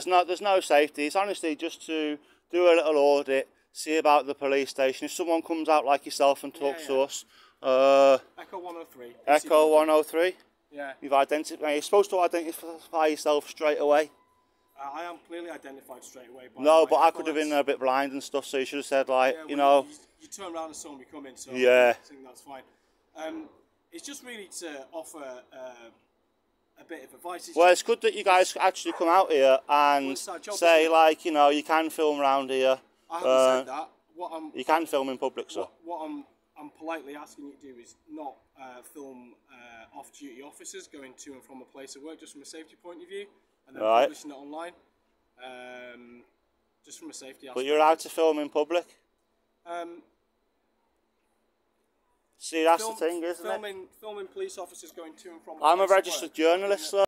There's no, there's no safety. It's honestly just to do a little audit, see about the police station. If someone comes out like yourself and talks Yeah, to us, uh, Echo 103. Echo 103, Yeah, you've identified. You're supposed to identify yourself straight away. uh, I am clearly identified straight away. By No, but I could have been a bit blind and stuff, so you should have said like, Yeah, you know, You, you turn around and saw me coming, so Yeah. I think that's fine. Um, it's just really to offer uh, bit of advice. It's well, it's good that you guys actually come out here and job, say like, you know, you can film around here. I haven't uh, said that. What I'm You can film in public, sir. what, what I'm I'm politely asking you to do is not uh, film uh, off-duty officers going to and from a place of work, just from a safety point of view, and then Right. publishing it online. Um, just from a safety aspect. But you're allowed to film in public. Um, See, that's film- the thing, isn't it? filming, filming police officers going to and from. I'm a place of registered work. journalist, though.